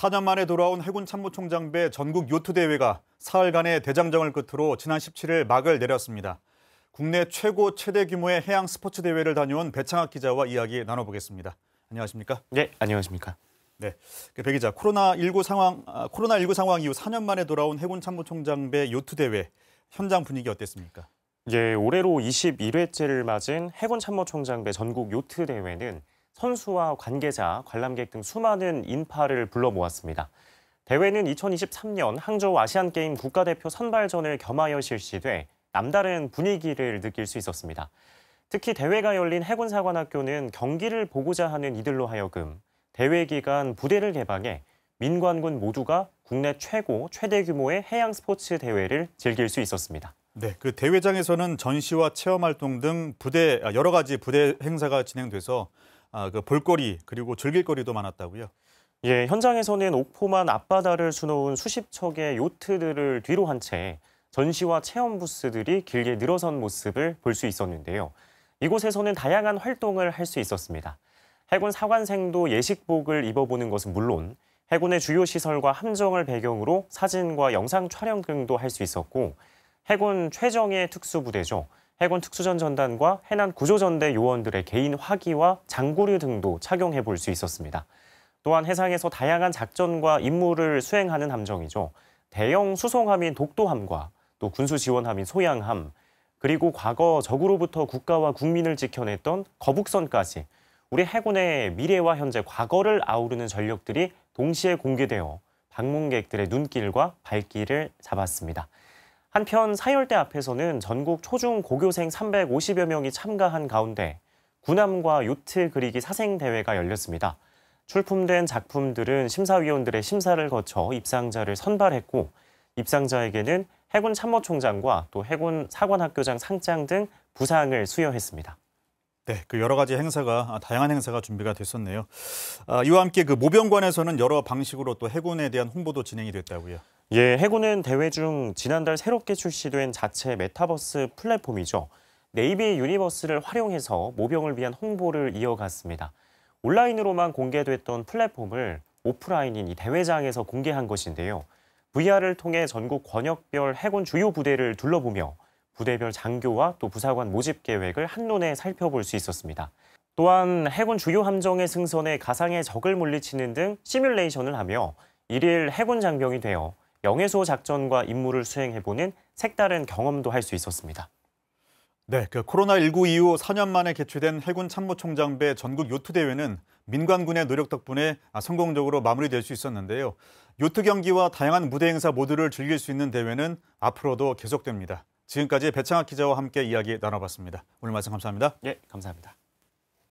4년 만에 돌아온 해군 참모총장배 전국 요트 대회가 사흘간의 대장정을 끝으로 지난 17일 막을 내렸습니다. 국내 최고 최대 규모의 해양 스포츠 대회를 다녀온 배창학 기자와 이야기 나눠보겠습니다. 안녕하십니까? 네, 안녕하십니까? 네, 그배 기자, 코로나19 상황 아, 코로나19 상황 이후 4년 만에 돌아온 해군 참모총장배 요트 대회 현장 분위기 어땠습니까? 예, 올해로 21회째를 맞은 해군 참모총장배 전국 요트 대회는 선수와 관계자, 관람객 등 수많은 인파를 불러 모았습니다. 대회는 2023년 항저우 아시안게임 국가대표 선발전을 겸하여 실시돼 남다른 분위기를 느낄 수 있었습니다. 특히 대회가 열린 해군사관학교는 경기를 보고자 하는 이들로 하여금 대회 기간 부대를 개방해 민관군 모두가 국내 최고, 최대 규모의 해양 스포츠 대회를 즐길 수 있었습니다. 네, 그 대회장에서는 전시와 체험 활동 등 부대 아, 여러 가지 부대 행사가 진행돼서 아, 그 볼거리 그리고 즐길거리도 많았다고요. 예, 현장에서는 옥포만 앞바다를 수놓은 수십 척의 요트들을 뒤로 한 채 전시와 체험 부스들이 길게 늘어선 모습을 볼 수 있었는데요. 이곳에서는 다양한 활동을 할 수 있었습니다. 해군 사관생도 예식복을 입어보는 것은 물론 해군의 주요 시설과 함정을 배경으로 사진과 영상 촬영 등도 할 수 있었고 해군 최정예 특수부대죠. 해군 특수전 전단과 해난 구조전대 요원들의 개인 화기와 장구류 등도 착용해 볼 수 있었습니다. 또한 해상에서 다양한 작전과 임무를 수행하는 함정이죠. 대형 수송함인 독도함과 또 군수 지원함인 소양함, 그리고 과거 적으로부터 국가와 국민을 지켜냈던 거북선까지 우리 해군의 미래와 현재 과거를 아우르는 전력들이 동시에 공개되어 방문객들의 눈길과 발길을 잡았습니다. 한편 사열대 앞에서는 전국 초중 고교생 350여 명이 참가한 가운데 군함과 요트 그리기 사생 대회가 열렸습니다. 출품된 작품들은 심사위원들의 심사를 거쳐 입상자를 선발했고 입상자에게는 해군 참모총장과 또 해군 사관학교장 상장 등 부상을 수여했습니다. 네, 그 여러 가지 행사가 아, 다양한 행사가 준비가 됐었네요. 아, 이와 함께 그 모병관에서는 여러 방식으로 또 해군에 대한 홍보도 진행이 됐다고요. 예, 해군은 대회 중 지난달 새롭게 출시된 자체 메타버스 플랫폼이죠. 네이비 유니버스를 활용해서 모병을 위한 홍보를 이어갔습니다. 온라인으로만 공개됐던 플랫폼을 오프라인인 이 대회장에서 공개한 것인데요. VR을 통해 전국 권역별 해군 주요 부대를 둘러보며 부대별 장교와 또 부사관 모집 계획을 한눈에 살펴볼 수 있었습니다. 또한 해군 주요 함정의 승선해 가상의 적을 물리치는 등 시뮬레이션을 하며 일일 해군 장병이 되어 영해소 작전과 임무를 수행해보는 색다른 경험도 할 수 있었습니다. 네, 그 코로나19 이후 4년 만에 개최된 해군 참모총장배 전국 요트 대회는 민관군의 노력 덕분에 성공적으로 마무리될 수 있었는데요. 요트 경기와 다양한 무대 행사 모두를 즐길 수 있는 대회는 앞으로도 계속됩니다. 지금까지 배창학 기자와 함께 이야기 나눠봤습니다. 오늘 말씀 감사합니다. 예, 감사합니다.